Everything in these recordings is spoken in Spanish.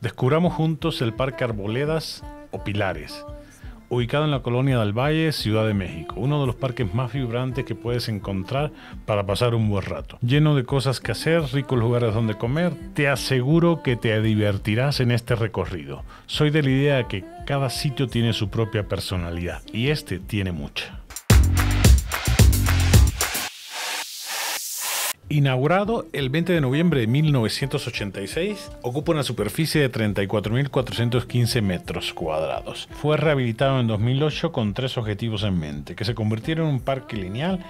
Descubramos juntos el Parque Arboledas o Pilares, ubicado en la colonia del Valle, Ciudad de México, uno de los parques más vibrantes que puedes encontrar para pasar un buen rato. Lleno de cosas que hacer, ricos lugares donde comer, te aseguro que te divertirás en este recorrido. Soy de la idea que cada sitio tiene su propia personalidad y este tiene mucha. Inaugurado el 20 de noviembre de 1986, ocupa una superficie de 34.415 metros cuadrados. Fue rehabilitado en 2008 con tres objetivos en mente, que se convirtiera en un parque lineal,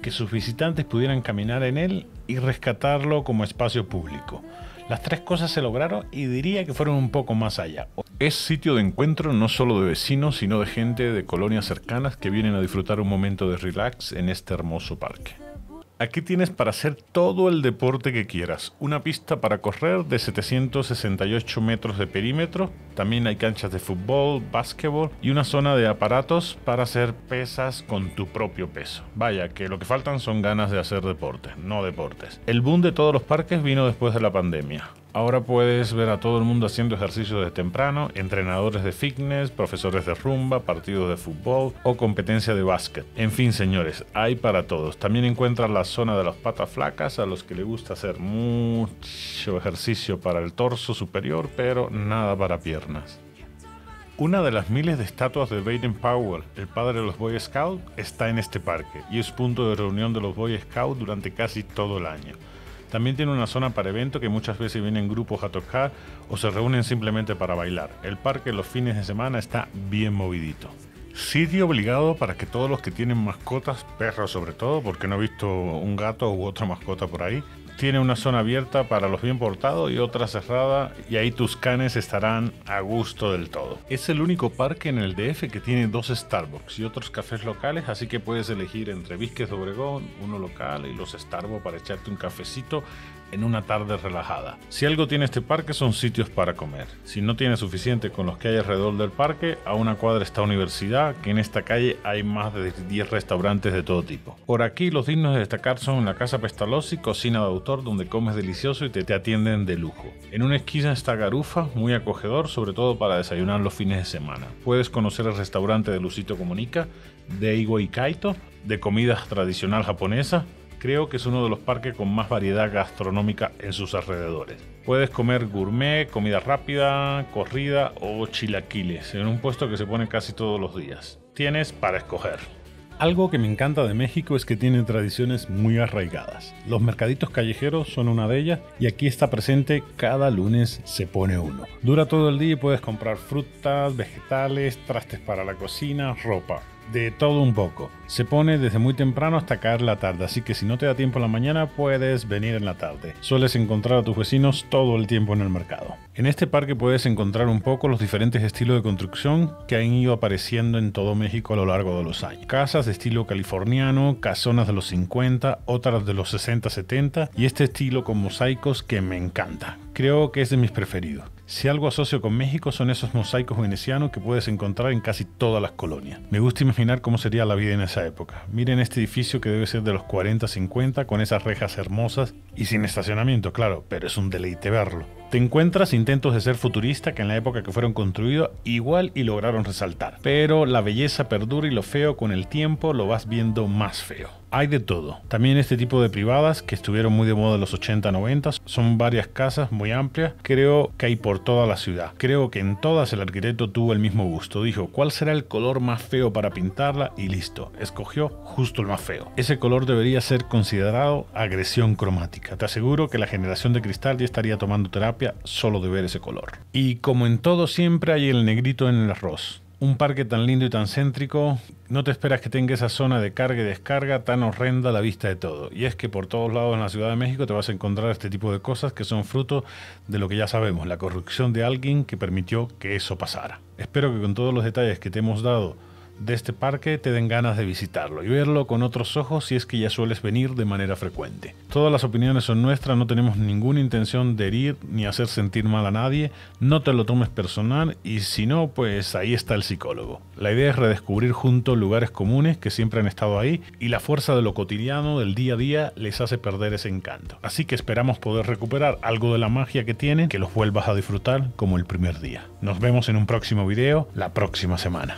que sus visitantes pudieran caminar en él y rescatarlo como espacio público. Las tres cosas se lograron y diría que fueron un poco más allá. Es sitio de encuentro no solo de vecinos, sino de gente de colonias cercanas que vienen a disfrutar un momento de relax en este hermoso parque. Aquí tienes para hacer todo el deporte que quieras. Una pista para correr de 768 metros de perímetro. También hay canchas de fútbol, básquetbol y una zona de aparatos para hacer pesas con tu propio peso. Vaya, que lo que faltan son ganas de hacer deporte, no deportes. El boom de todos los parques vino después de la pandemia. Ahora puedes ver a todo el mundo haciendo ejercicios desde temprano, entrenadores de fitness, profesores de rumba, partidos de fútbol o competencia de básquet. En fin, señores, hay para todos. También encuentras la zona de las patas flacas a los que les gusta hacer mucho ejercicio para el torso superior, pero nada para piernas. Una de las miles de estatuas de Baden Powell, el padre de los Boy Scouts, está en este parque y es punto de reunión de los Boy Scouts durante casi todo el año. También tiene una zona para eventos que muchas veces vienen grupos a tocar o se reúnen simplemente para bailar. El parque los fines de semana está bien movidito. Sitio obligado para que todos los que tienen mascotas, perros sobre todo, porque no he visto un gato u otra mascota por ahí, tiene una zona abierta para los bien portados y otra cerrada y ahí tus canes estarán a gusto del todo. Es el único parque en el DF que tiene dos Starbucks y otros cafés locales, así que puedes elegir entre Vizques de Obregón, uno local y los Starbucks para echarte un cafecito en una tarde relajada. Si algo tiene este parque son sitios para comer. Si no tiene suficiente con los que hay alrededor del parque, a una cuadra está Universidad, que en esta calle hay más de 10 restaurantes de todo tipo. Por aquí los dignos de destacar son la Casa Pestalozzi, cocina de donde comes delicioso y te, te atienden de lujo. En una esquina está Garufa, muy acogedor, sobre todo para desayunar los fines de semana. Puedes conocer el restaurante de Lucito Comunica, de Igo y Kaito, de comida tradicional japonesa, creo que es uno de los parques con más variedad gastronómica en sus alrededores. Puedes comer gourmet, comida rápida, corrida o chilaquiles en un puesto que se pone casi todos los días. Tienes para escoger. Algo que me encanta de México es que tiene tradiciones muy arraigadas. Los mercaditos callejeros son una de ellas y aquí está presente cada lunes se pone uno. Dura todo el día y puedes comprar frutas, vegetales, trastes para la cocina, ropa de todo un poco. Se pone desde muy temprano hasta caer la tarde, así que si no te da tiempo en la mañana puedes venir en la tarde. Sueles encontrar a tus vecinos todo el tiempo en el mercado. En este parque puedes encontrar un poco los diferentes estilos de construcción que han ido apareciendo en todo México a lo largo de los años. Casas de estilo californiano, casonas de los 50, otras de los 60-70 y este estilo con mosaicos que me encanta. Creo que es de mis preferidos. Si algo asocio con México son esos mosaicos venecianos que puedes encontrar en casi todas las colonias. Me gusta imaginar cómo sería la vida en esa época. Miren este edificio que debe ser de los 40-50 con esas rejas hermosas y sin estacionamiento, claro, pero es un deleite verlo. Te encuentras intentos de ser futurista que en la época que fueron construidos igual y lograron resaltar, pero la belleza perdura y lo feo con el tiempo lo vas viendo más feo hay de todo. También este tipo de privadas que estuvieron muy de moda en los 80-90. Son varias casas muy amplias. Creo que hay por toda la ciudad. Creo que en todas el arquitecto tuvo el mismo gusto. Dijo cuál será el color más feo para pintarla y listo. Escogió justo el más feo. Ese color debería ser considerado agresión cromática. Te aseguro que la generación de cristal ya estaría tomando terapia solo de ver ese color. Y como en todo siempre hay el negrito en el arroz un parque tan lindo y tan céntrico, no te esperas que tenga esa zona de carga y descarga tan horrenda a la vista de todo. Y es que por todos lados en la Ciudad de México te vas a encontrar este tipo de cosas que son fruto de lo que ya sabemos, la corrupción de alguien que permitió que eso pasara. Espero que con todos los detalles que te hemos dado de este parque te den ganas de visitarlo y verlo con otros ojos si es que ya sueles venir de manera frecuente. Todas las opiniones son nuestras, no tenemos ninguna intención de herir ni hacer sentir mal a nadie, no te lo tomes personal y si no, pues ahí está el psicólogo. La idea es redescubrir juntos lugares comunes que siempre han estado ahí y la fuerza de lo cotidiano, del día a día, les hace perder ese encanto. Así que esperamos poder recuperar algo de la magia que tienen, que los vuelvas a disfrutar como el primer día. Nos vemos en un próximo video la próxima semana.